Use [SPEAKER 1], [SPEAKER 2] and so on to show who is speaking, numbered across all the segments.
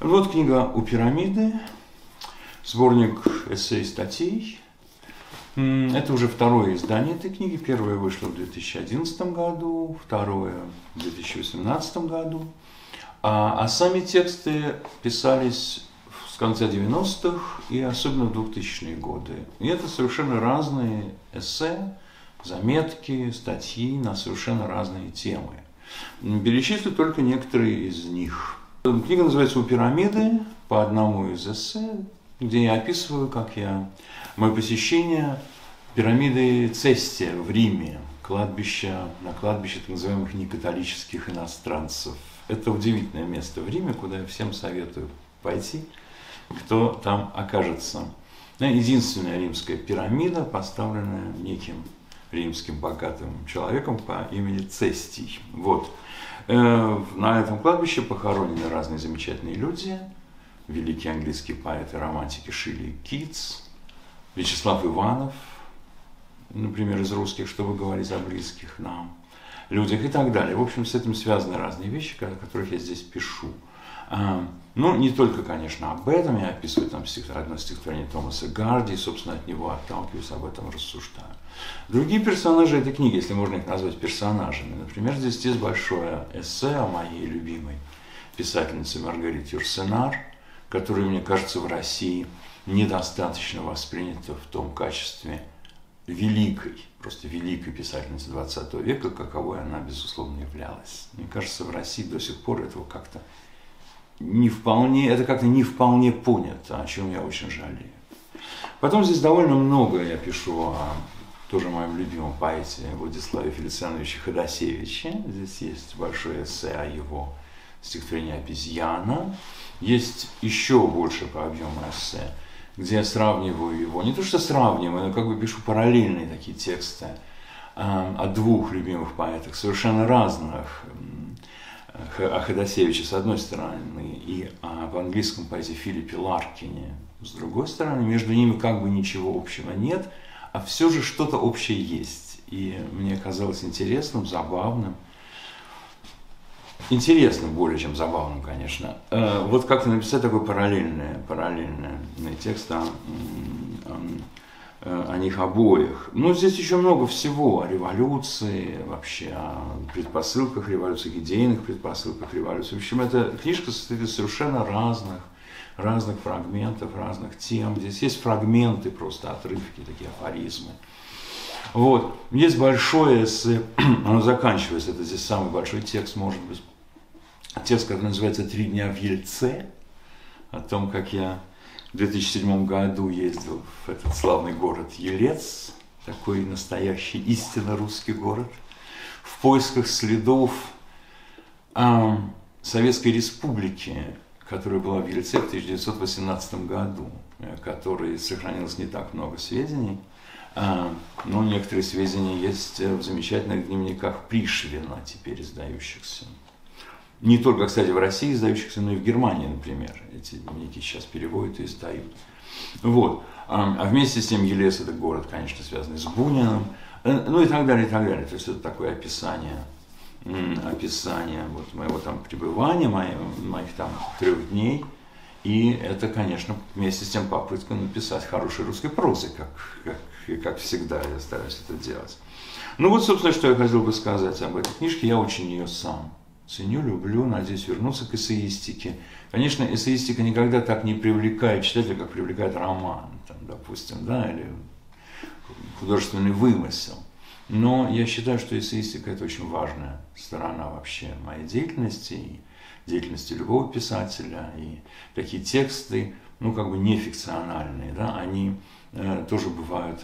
[SPEAKER 1] Вот книга «У пирамиды», сборник эссе и статей. Это уже второе издание этой книги. Первое вышло в 2011 году, второе в 2018 году. А, а сами тексты писались с конца 90-х и особенно в 2000-е годы. И это совершенно разные эссе, заметки, статьи на совершенно разные темы. Перечислю только некоторые из них. Книга называется «У пирамиды» по одному из эссе, где я описываю, как я, мое посещение пирамиды Цестия в Риме, кладбища, на кладбище так называемых некатолических иностранцев. Это удивительное место в Риме, куда я всем советую пойти – кто там окажется. Единственная римская пирамида, поставленная неким римским богатым человеком по имени Цестий. Вот. Э, на этом кладбище похоронены разные замечательные люди. Великий английский поэт и романтики Шилли Китс, Вячеслав Иванов, например, из русских, чтобы говорить о близких нам людях и так далее. В общем, с этим связаны разные вещи, о которых я здесь пишу. А, ну, не только, конечно, об этом, я описываю там одно стихотворение Томаса Гарди, собственно, от него отталкиваюсь, об этом рассуждаю. Другие персонажи этой книги, если можно их назвать персонажами, например, здесь есть большое эссе о моей любимой писательнице Маргарите Юрсенар, которая, мне кажется, в России недостаточно воспринята в том качестве великой, просто великой писательницы 20 века, каковой она, безусловно, являлась. Мне кажется, в России до сих пор этого как-то не вполне, это как-то не вполне понято, о чем я очень жалею. Потом здесь довольно много я пишу о тоже моем любимом поэте Владиславе Фелициановиче Ходосевиче. Здесь есть большое эссе о его стихотворении «Обезьяна». Есть еще больше по объему эссе, где я сравниваю его, не то что сравниваю, но как бы пишу параллельные такие тексты э, о двух любимых поэтах, совершенно разных, о Ходосевиче с одной стороны и об английском поэте Филиппе Ларкине с другой стороны. Между ними как бы ничего общего нет, а все же что-то общее есть. И мне казалось интересным, забавным, интересным более чем забавным, конечно. Э, вот как-то написать такой параллельный, параллельный текст о, Э, о них обоих. Но здесь еще много всего о революции, вообще о предпосылках революции, идейных предпосылках революции. В общем, эта книжка состоит из совершенно разных, разных фрагментов, разных тем. Здесь есть фрагменты, просто отрывки, такие афоризмы. Вот. Есть большое эссе, оно заканчивается, это здесь самый большой текст, может быть, текст, который называется «Три дня в Ельце», о том, как я в 2007 году ездил в этот славный город Елец, такой настоящий истинно русский город, в поисках следов э, Советской Республики, которая была в Ельце в 1918 году, о которой сохранилось не так много сведений, э, но некоторые сведения есть в замечательных дневниках Пришвина, теперь издающихся. Не только, кстати, в России издающихся, но и в Германии, например. Эти дневники сейчас переводят и издают. Вот. А вместе с тем Елес – это город, конечно, связанный с Буниным. Э, ну и так далее, и так далее. То есть это такое описание, описание вот моего там пребывания, моих, моих там трех дней. И это, конечно, вместе с тем попытка написать хорошей русской прозы, как, как, как всегда я стараюсь это делать. Ну вот, собственно, что я хотел бы сказать об этой книжке. Я очень ее сам ценю, люблю, надеюсь вернуться к эссеистике. Конечно, эссеистика никогда так не привлекает читателя, как привлекает роман, там, допустим, да, или художественный вымысел. Но я считаю, что эссеистика – это очень важная сторона вообще моей деятельности и деятельности любого писателя. И такие тексты, ну, как бы нефикциональные, да, они э, тоже бывают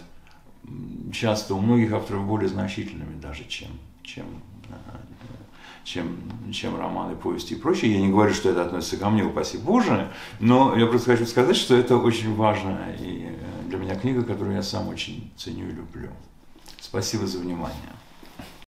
[SPEAKER 1] часто у многих авторов более значительными даже, чем, чем э, чем, чем романы, повести и прочее. Я не говорю, что это относится ко мне, упаси Боже, но я просто хочу сказать, что это очень важная и э, для меня книга, которую я сам очень ценю и люблю. Спасибо за внимание.